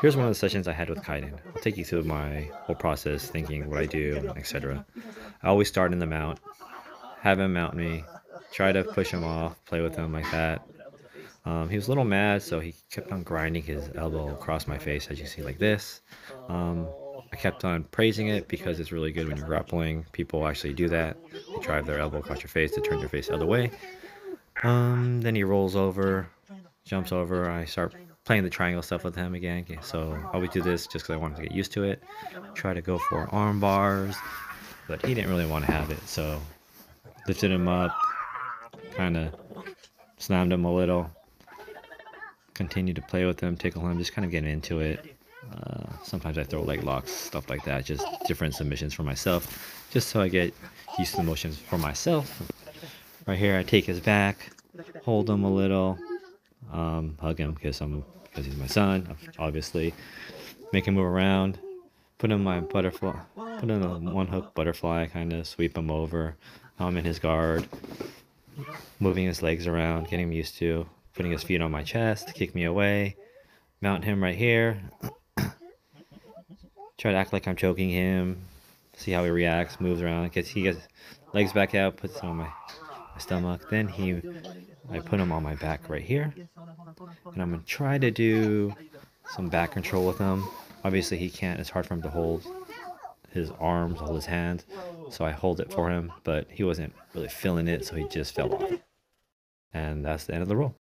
Here's one of the sessions I had with Kaiden. I'll take you through my whole process, thinking what I do, etc. I always start in the mount, have him mount me, try to push him off, play with him like that. Um, he was a little mad, so he kept on grinding his elbow across my face, as you see, like this. Um, I kept on praising it because it's really good when you're grappling. People actually do that. They drive their elbow across your face to turn your face the other way. Um, then he rolls over, jumps over. I start playing the triangle stuff with him again. So I always do this just because I wanted to get used to it. Try to go for arm bars, but he didn't really want to have it. So lifted him up, kind of slammed him a little. Continued to play with him, tickle him, just kind of getting into it. Uh, sometimes I throw leg locks, stuff like that, just different submissions for myself, just so I get used to the motions for myself. Right here, I take his back, hold him a little, um, hug him because I'm because he's my son, obviously. Make him move around, put him my butterfly, put in a one hook butterfly, kind of sweep him over. I'm in his guard, moving his legs around, getting him used to, putting his feet on my chest, kick me away, mount him right here. Try to act like I'm choking him, see how he reacts, moves around, gets he gets legs back out, puts him on my, my stomach. Then he, I put him on my back right here, and I'm gonna try to do some back control with him. Obviously he can't, it's hard for him to hold his arms, hold his hands. So I hold it for him, but he wasn't really feeling it, so he just fell off. And that's the end of the roll.